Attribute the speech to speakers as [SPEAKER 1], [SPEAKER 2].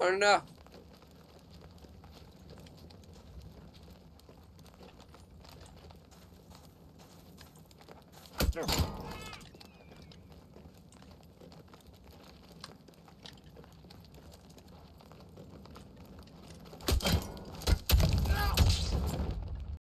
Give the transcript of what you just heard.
[SPEAKER 1] Önde.